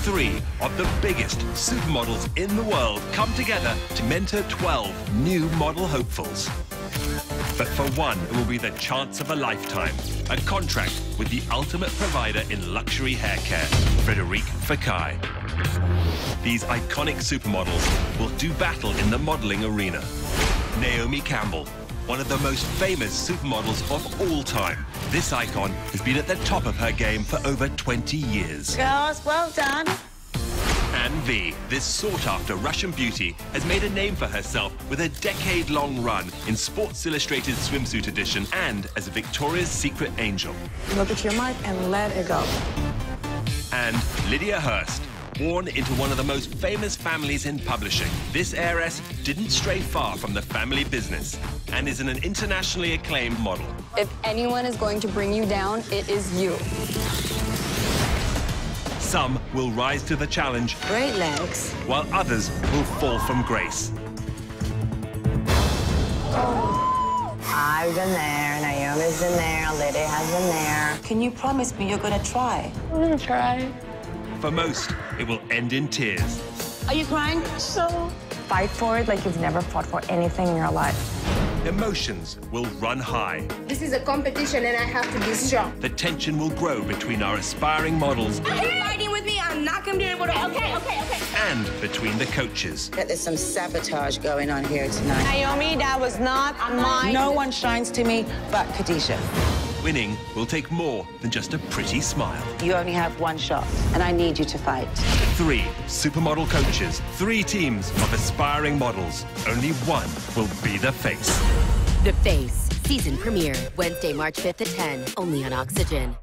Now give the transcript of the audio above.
three of the biggest supermodels in the world come together to mentor 12 new model hopefuls. But for one, it will be the chance of a lifetime. A contract with the ultimate provider in luxury hair care, Frederic Fekkai. These iconic supermodels will do battle in the modeling arena. Naomi Campbell, one of the most famous supermodels of all time. This icon has been at the top of her game for over 20 years. Girls, well done. Anne V, this sought-after Russian beauty, has made a name for herself with a decade-long run in Sports Illustrated swimsuit edition and as a Victoria's Secret Angel. Look at your mark and let it go. And Lydia Hearst, born into one of the most famous families in publishing. This heiress didn't stray far from the family business and is an internationally acclaimed model. If anyone is going to bring you down, it is you. Some will rise to the challenge, Great legs. while others will fall from grace. I've been there, Naomi's been there, Lydia has been there. Can you promise me you're gonna try? I'm gonna try. For most, it will end in tears. Are you crying? So. Fight for it like you've never fought for anything in your life. Emotions will run high. This is a competition and I have to be strong. The tension will grow between our aspiring models Are you fighting with me? I'm not gonna be able to. Okay, okay, okay. and between the coaches. There's some sabotage going on here tonight. Naomi, that was not mine. No one shines to me but Khadijah. Winning will take more than just a pretty smile. You only have one shot, and I need you to fight. Three supermodel coaches, three teams of aspiring models. Only one will be the face. The Face, season premiere, Wednesday, March 5th at 10, only on Oxygen.